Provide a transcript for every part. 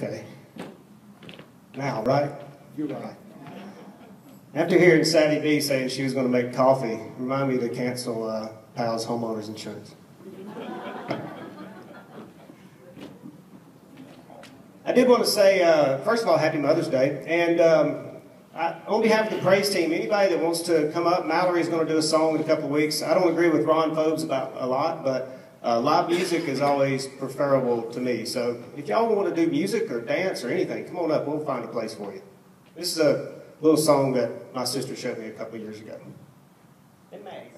Okay. Now, right? You're right. After hearing Sadie B saying she was going to make coffee, remind me to cancel uh, Pal's homeowners insurance. I did want to say, uh, first of all, Happy Mother's Day. And um, I, on behalf of the praise team, anybody that wants to come up, Mallory's going to do a song in a couple of weeks. I don't agree with Ron Phobes about a lot, but uh, live music is always preferable to me. So if y'all want to do music or dance or anything, come on up. We'll find a place for you. This is a little song that my sister showed me a couple years ago. And Maddy's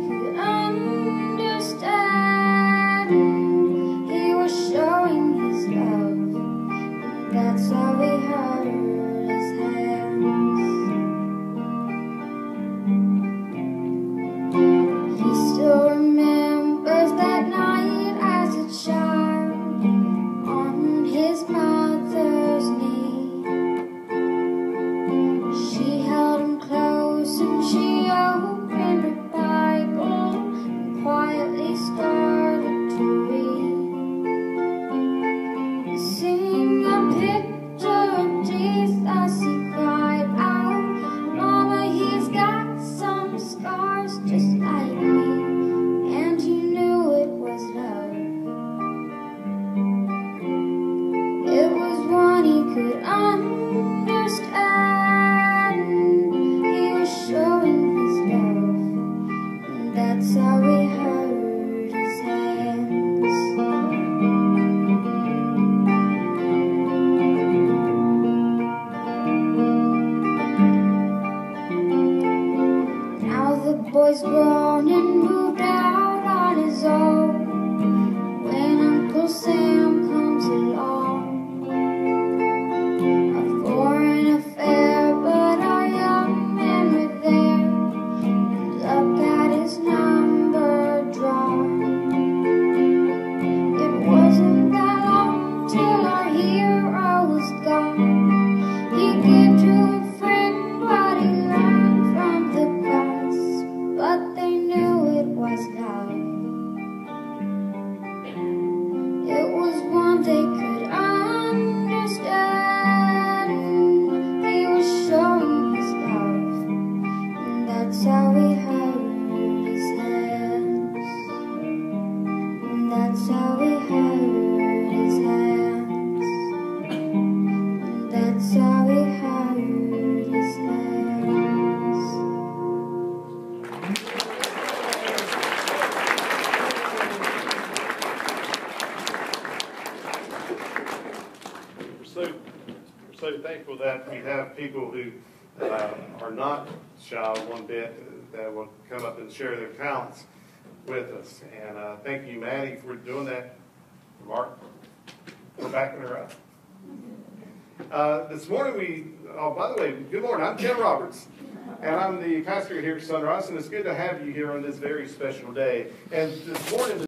grown and moved out on his own. We're so thankful that we have people who uh, are not shy one bit, that will come up and share their talents with us. And uh, thank you, Maddy, for doing that. Mark, for backing her up. Uh, This morning we, oh, by the way, good morning, I'm Jim Roberts. And I'm the pastor here at Sunrise, and it's good to have you here on this very special day. And this morning,